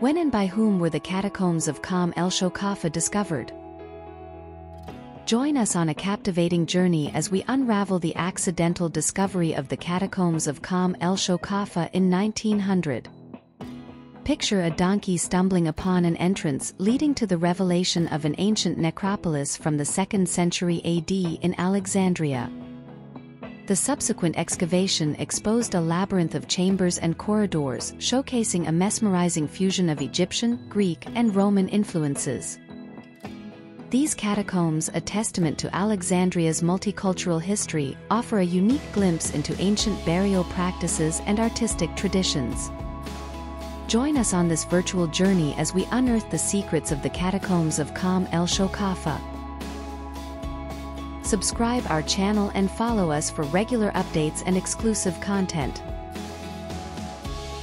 When and by whom were the catacombs of Kom El Shoqafa discovered? Join us on a captivating journey as we unravel the accidental discovery of the catacombs of Kom El Shoqafa in 1900. Picture a donkey stumbling upon an entrance leading to the revelation of an ancient necropolis from the 2nd century AD in Alexandria. The subsequent excavation exposed a labyrinth of chambers and corridors showcasing a mesmerizing fusion of Egyptian, Greek, and Roman influences. These catacombs, a testament to Alexandria's multicultural history, offer a unique glimpse into ancient burial practices and artistic traditions. Join us on this virtual journey as we unearth the secrets of the catacombs of Kom El Shoqafa. Subscribe our channel and follow us for regular updates and exclusive content.